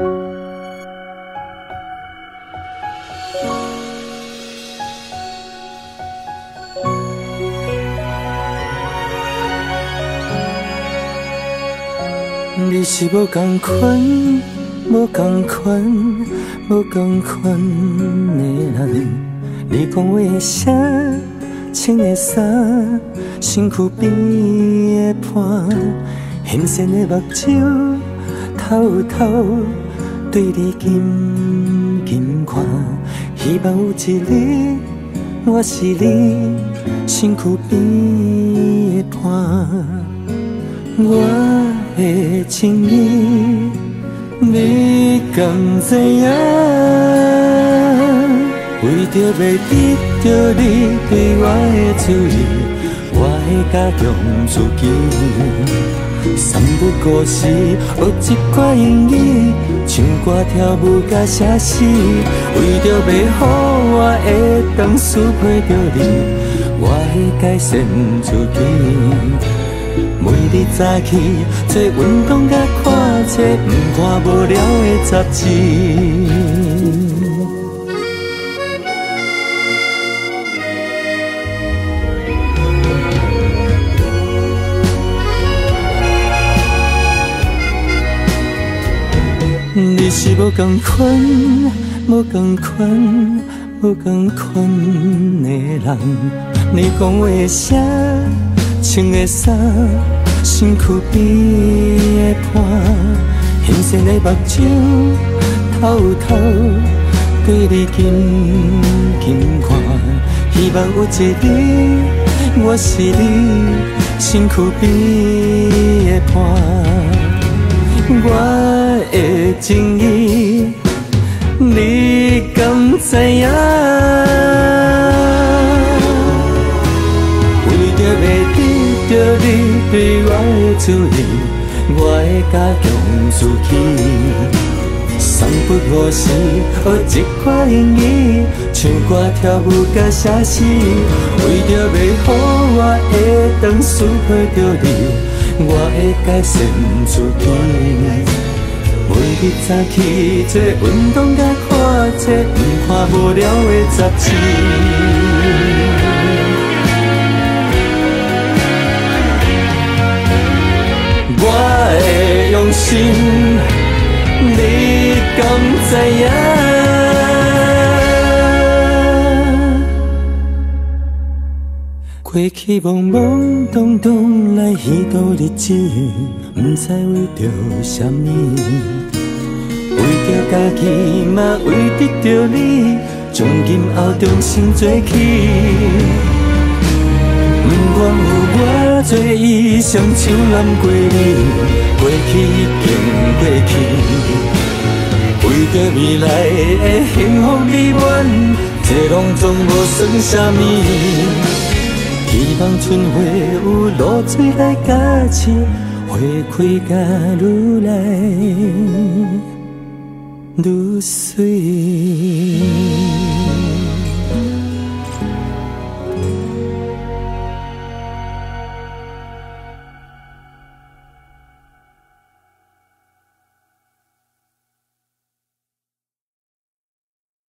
你是无共款，无共款，无共款的人。你讲话的声，穿的衫，身躯边的伴，深深的目睭，偷偷对你紧紧看。希望有一日，我是你身躯边的伴。我的情意，你敢知影？为着要得到你对我的注意，我会加强自己。三不五时学一款英语，唱歌跳舞甲写诗，为着美好我会当输配着你，我会改善自己。每日早起做运动甲看册，不看无聊的杂志。无共款，无共款，无共款的人，你讲话声。穿的衫，身躯边的伴，深深的目睭，偷偷对你紧紧看。希望有一日，我是你身躯边的伴。我的情意，你敢知影？为着你对我的注意，我会加强自己。三不五时学一寡英语，唱歌跳舞甲写诗，为着要予我会当输配着你，我会改善自己。每日早起做运动甲看册，不看无聊的杂志。的用心，你敢知影？过去懵懵懂懂来虚度日子，不知为着什么，为着家己嘛，为得着你，从今后重新做起。不管有我做伊，双手揽过你，过去已经过去。为着未来的幸福美满，这拢总无算啥物。希望春花有露水来加持，花开甲愈来愈水。